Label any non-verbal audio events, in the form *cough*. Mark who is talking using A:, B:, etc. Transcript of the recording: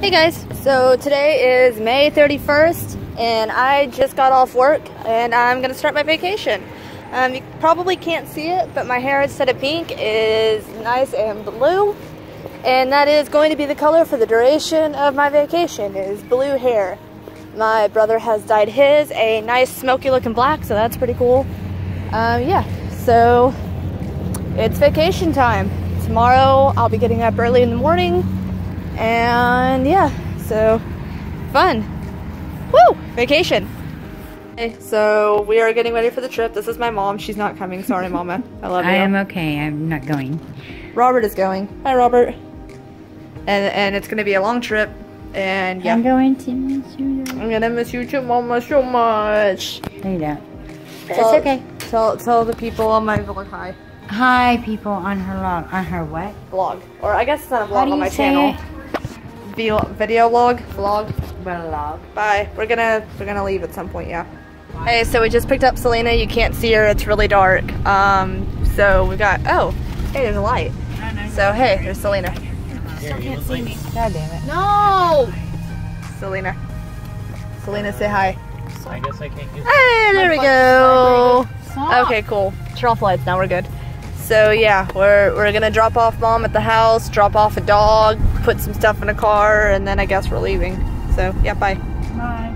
A: Hey guys, so today is May 31st and I just got off work and I'm gonna start my vacation. Um, you probably can't see it, but my hair instead of pink is nice and blue and that is going to be the color for the duration of my vacation is blue hair. My brother has dyed his a nice smoky looking black, so that's pretty cool. Um, yeah, so it's vacation time. Tomorrow I'll be getting up early in the morning and yeah, so fun. Woo! Vacation. Okay, so we are getting ready for the trip. This is my mom. She's not coming. Sorry, *laughs* Mama. I love you.
B: I am okay. I'm not going.
A: Robert is going. Hi, Robert. And and it's gonna be a long trip. And yeah,
B: I'm going to miss you.
A: I'm gonna miss you too, Mama, so much.
B: No, you don't.
A: Tell-
B: It's okay.
A: Tell tell the people on my vlog hi.
B: Hi, people on her log. On her what?
A: Vlog, or I guess it's not a vlog on my channel.
B: it?
A: Video video log vlog.
B: Vlog.
A: Bye. We're gonna we're gonna leave at some point. Yeah. Hey, so we just picked up Selena. You can't see her. It's really dark. Um, so we got. Oh, hey, there's a light. So hey, there's Selena. Still can't see me.
B: God damn it.
A: No. Selena. Selena, say hi.
C: I guess I can't use
A: Hey, there we go. Okay, cool. Turn off lights. Now we're good. So yeah, we're we're gonna drop off mom at the house, drop off a dog, put some stuff in a car and then I guess we're leaving. So yeah, bye. Bye.